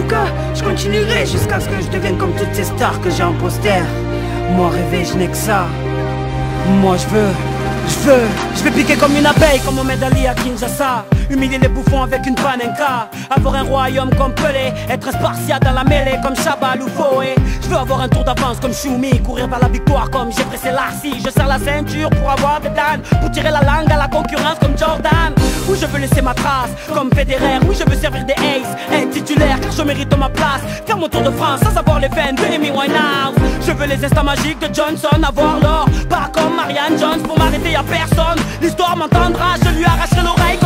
tout cas, je continuerai jusqu'à ce que je devienne comme toutes ces stars que j'ai en poster. Moi rêver, je n'ai que ça. Moi je veux, je veux, je vais piquer comme une abeille, comme Mohamed Ali à Kinshasa. Humilier les bouffons avec une panenka Avoir un royaume comme Pelé Être spartiate dans la mêlée comme Chabal ou Foé Je veux avoir un tour d'avance comme Choumi Courir vers la victoire comme j'ai pressé Larcy Je serre la ceinture pour avoir des dames Pour tirer la langue à la concurrence comme Jordan Oui je veux laisser ma trace comme Federer Oui je veux servir des aces, je mérite ma place. Faire mon tour de France sans avoir les veines de Amy Winehouse. Je veux les instants magiques de Johnson Avoir l'or, pas comme Marianne Jones Pour m'arrêter y'a personne. L'histoire m'entendra, je lui arracherai l'oreille